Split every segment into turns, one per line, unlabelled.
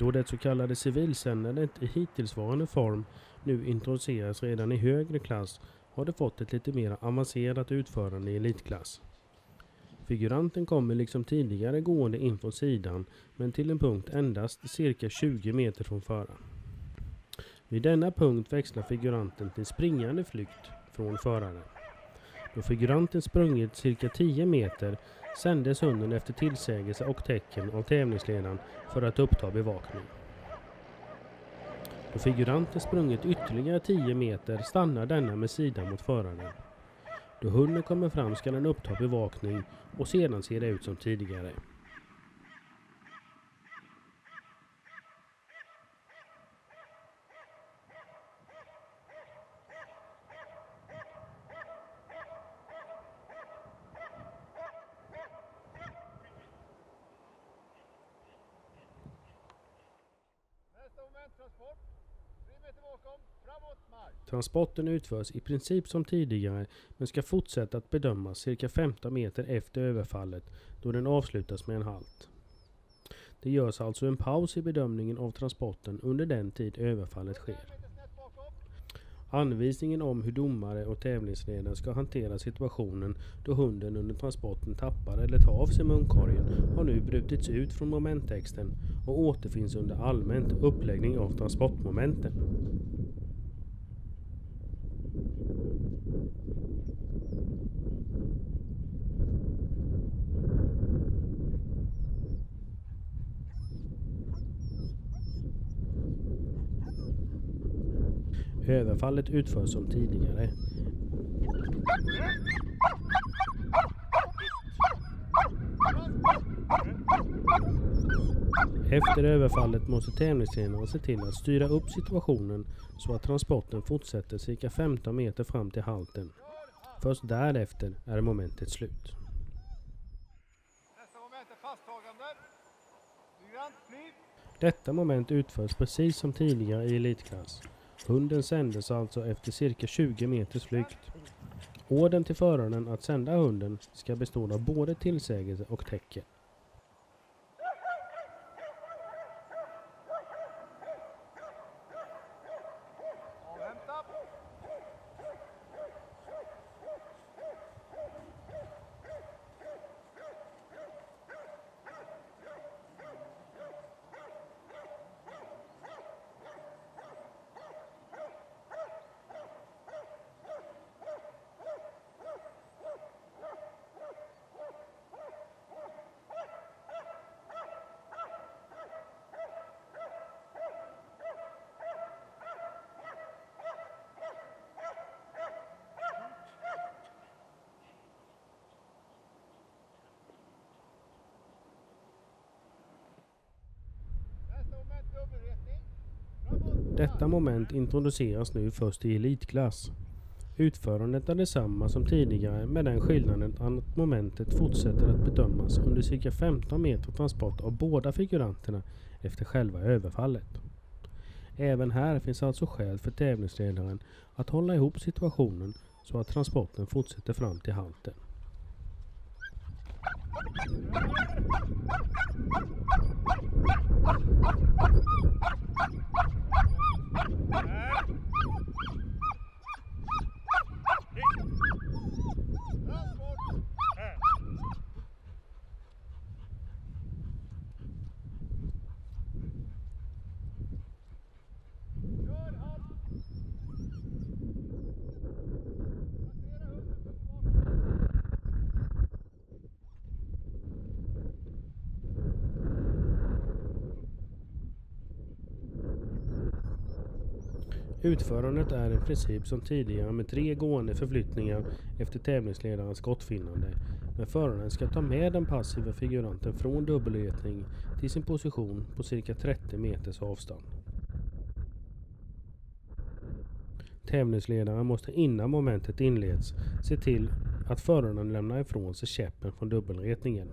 Då det så kallade civilsändandet i hittillsvarande form nu introduceras redan i högre klass har det fått ett lite mer avancerat utförande i elitklass. Figuranten kommer liksom tidigare gående in från sidan men till en punkt endast cirka 20 meter från föraren. Vid denna punkt växlar figuranten till springande flykt från föraren. Då figuranten sprungit cirka 10 meter sändes hunden efter tillsägelse och tecken av tävlingsledaren för att uppta bevakning. Då figuranten sprungit ytterligare 10 meter stannar denna med sidan mot föraren. Då hunden kommer fram ska den uppta bevakning och sedan ser det ut som tidigare. Transporten utförs i princip som tidigare men ska fortsätta att bedömas cirka 15 meter efter överfallet då den avslutas med en halt. Det görs alltså en paus i bedömningen av transporten under den tid överfallet sker. Anvisningen om hur domare och tävlingsledare ska hantera situationen då hunden under transporten tappar eller tar av sig munkorgen har nu brutits ut från momenttexten och återfinns under allmänt uppläggning av transportmomenten. Överfallet utförs som tidigare. Efter överfallet måste tävlingstränaren se till att styra upp situationen så att transporten fortsätter cirka 15 meter fram till halten. Först därefter är momentet slut. Detta moment utförs precis som tidigare i elitklass. Hunden sändes alltså efter cirka 20 meters flykt. Orden till föraren att sända hunden ska bestå av både tillsägelse och tecken. Detta moment introduceras nu först i elitklass. Utförandet är detsamma som tidigare med den skillnaden att momentet fortsätter att bedömas under cirka 15 meter transport av båda figuranterna efter själva överfallet. Även här finns alltså skäl för tävlingsledaren att hålla ihop situationen så att transporten fortsätter fram till halten. Utförandet är en princip som tidigare med tre gående förflyttningar efter tävlingsledarens skottfinnande. Men föraren ska ta med den passiva figuranten från dubbelretning till sin position på cirka 30 meters avstånd. Tävlingsledaren måste innan momentet inleds se till att föraren lämnar ifrån sig käppen från dubbelretningen.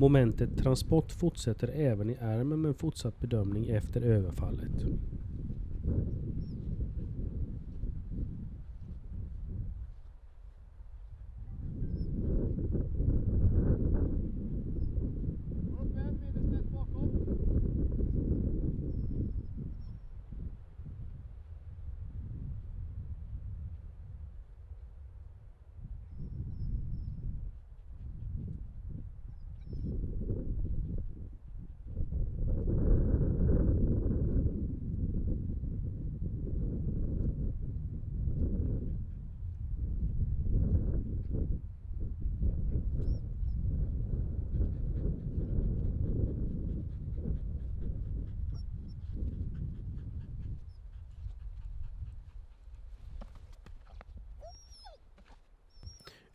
Momentet transport fortsätter även i ärmen med fortsatt bedömning efter överfallet.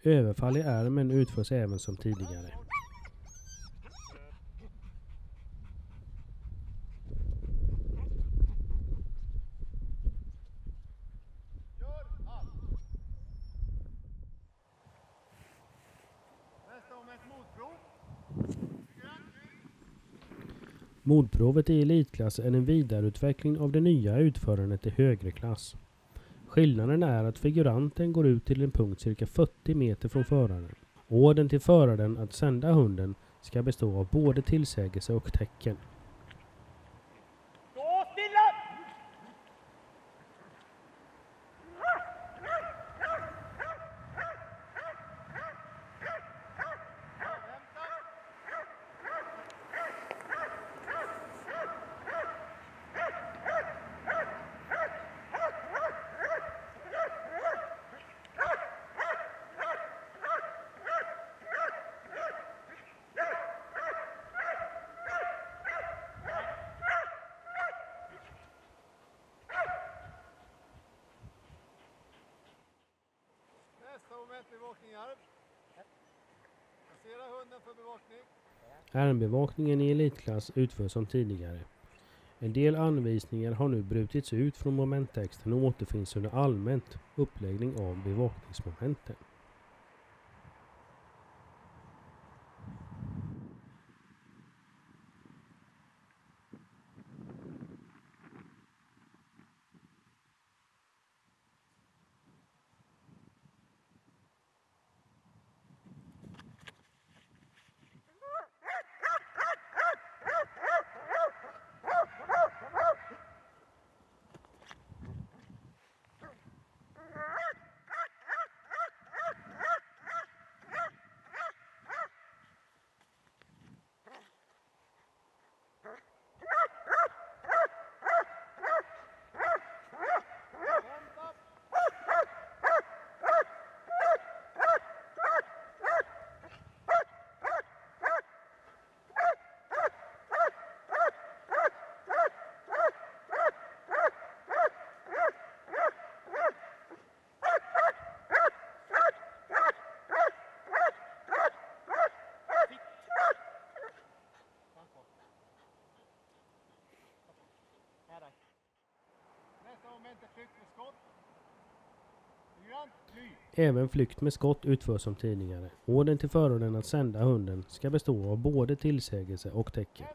Överfall i armen utförs även som tidigare. Mordprovet i elitklass är en vidareutveckling av det nya utförandet i högre klass. Skillnaden är att figuranten går ut till en punkt cirka 40 meter från föraren. Orden till föraren att sända hunden ska bestå av både tillsägelse och tecken.
Nästa moment bevakning i arm. Passera hunden för bevakning.
Armbevakningen i elitklass utförs som tidigare. En del anvisningar har nu brutits ut från momenttexten och återfinns under allmänt uppläggning av bevakningsmomenten. Även flykt med skott utförs som tidigare. Orden till föraren att sända hunden ska bestå av både tillsägelse och tecken.